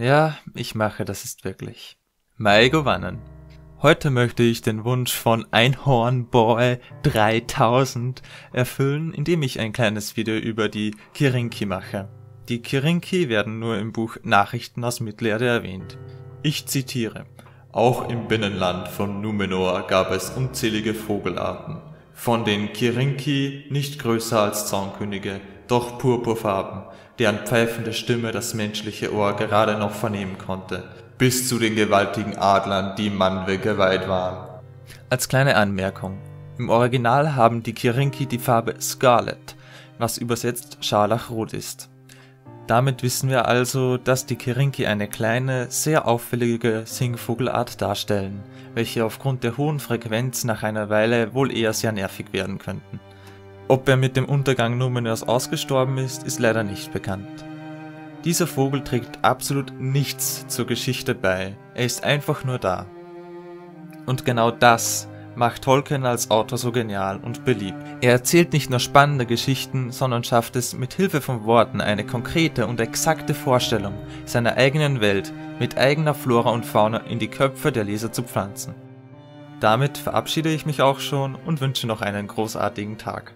Ja, ich mache, das ist wirklich. Mai gewannen. Heute möchte ich den Wunsch von Einhornboy 3000 erfüllen, indem ich ein kleines Video über die Kirinki mache. Die Kirinki werden nur im Buch Nachrichten aus Mittelerde erwähnt. Ich zitiere. Auch im Binnenland von Numenor gab es unzählige Vogelarten. Von den Kirinki nicht größer als Zaunkönige, doch purpurfarben, deren pfeifende Stimme das menschliche Ohr gerade noch vernehmen konnte, bis zu den gewaltigen Adlern, die Manwe geweiht waren. Als kleine Anmerkung. Im Original haben die Kirinki die Farbe Scarlet, was übersetzt scharlachrot ist. Damit wissen wir also, dass die Kirinki eine kleine, sehr auffällige Singvogelart darstellen, welche aufgrund der hohen Frequenz nach einer Weile wohl eher sehr nervig werden könnten. Ob er mit dem Untergang Numenors ausgestorben ist, ist leider nicht bekannt. Dieser Vogel trägt absolut nichts zur Geschichte bei, er ist einfach nur da. Und genau das macht Tolkien als Autor so genial und beliebt. Er erzählt nicht nur spannende Geschichten, sondern schafft es mit Hilfe von Worten eine konkrete und exakte Vorstellung seiner eigenen Welt mit eigener Flora und Fauna in die Köpfe der Leser zu pflanzen. Damit verabschiede ich mich auch schon und wünsche noch einen großartigen Tag.